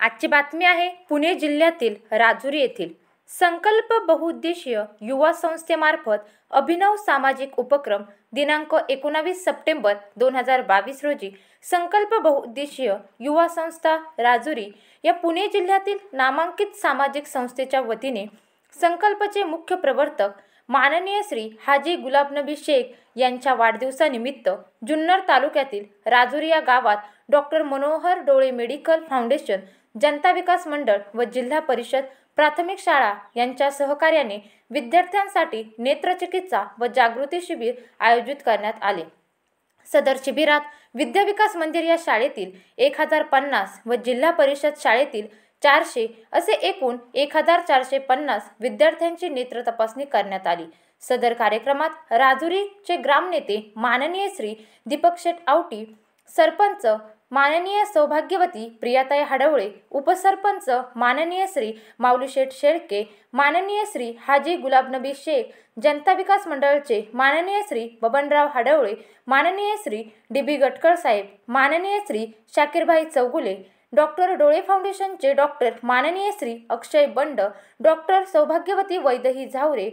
आजची बातमी आहे पुणे जिल्ह्यातील राजुरी येथील. संकल्प बहुउद्देशीय युवा संस्थेमार्फत अभिनव सामाजिक उपक्रम दिनांक एकोणावीस सप्टेंबर दोन हजार बावीस रोजी संकल्प बहुउद्देशीय युवा संस्था राजुरी या पुणे जिल्ह्यातील नामांकित सामाजिक संस्थेच्या वतीने संकल्पचे मुख्य प्रवर्तक माननीय श्री हाजी गुलाबनबी शेख यांच्या वाढदिवसानिमित्त जुन्नर तालुक्यातील राजुरी या गावात डॉक्टर मनोहर डोळे मेडिकल फाउंडेशन जनता विकास मंडळ व जिल्हा परिषद प्राथमिक शाळा यांच्या सहकार्याने विद्यार्थ्यांसाठी नेत्रचिकित्सा व जागृती शिबिर आयोजित करण्यात आले. सदर शिबिरात विद्याविकास मंदिर या शाळेतील एक हजार पन्नास व जिल्हा परिषद शाळेतील चारशे असे एकूण एक हजार चारशे पन्नास विद्यार्थ्यांची नेत्र तपासणी करण्यात आली. सदर कार्यक्रमात राजुरीचे ग्रामनेते माननीय श्री दीपक शेठ आवटी सरपंच माननीय सौभाग्यवती प्रियाताई हाडवळे उपसरपंच माननीय श्री माऊलीशेठ शेळके माननीय श्री हाजी गुलाबनबी शेख जनता विकास मंडळचे माननीय श्री बबनराव हाडवळे माननीय श्री डी बी गटकळ साहेब माननीय श्री शाकीरभाई चौगुले डॉक्टर डोळे फाउंडेशनचे डॉक्टर माननीय श्री अक्षय बंड डॉक्टर सौभाग्यवती वैदही झावरे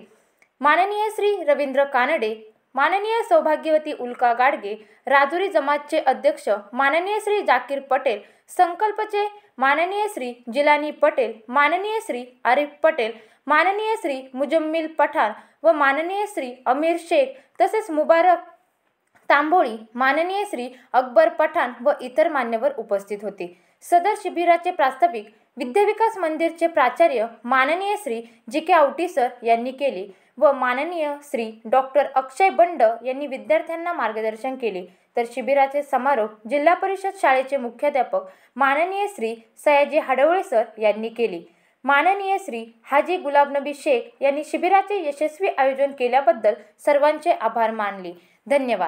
माननीय श्री रवींद्र कानडे माननीय सौभाग्यवती उल्का गाडगे राजुरी जमातचे अध्यक्ष माननीय श्री जाकीर पटेल संकल्पचे माननीय श्री जिलानी पटेल माननीय श्री आरिफ पटेल माननीय श्री मुजम्मिल पठाण व माननीय श्री अमीर शेख तसेच मुबारक तांबोळी माननीय श्री अकबर पठाण व इतर मान्यवर उपस्थित होते. सदर शिबिराचे प्रास्ताविक विद्याविकास मंदिरचे प्राचार्य माननीय Shri G K Awati sir यांनी केले. व माननीय श्री डॉक्टर अक्षय बंड यांनी विद्यार्थ्यांना मार्गदर्शन केले. तर शिबिराचे समारोप जिल्हा परिषद शाळेचे मुख्याध्यापक माननीय श्री सयाजी हडवळे सर यांनी केले. माननीय श्री हाजी गुलाबनबी शेख यांनी शिबिराचे यशस्वी आयोजन केल्याबद्दल सर्वांचे आभार मानले. धन्यवाद.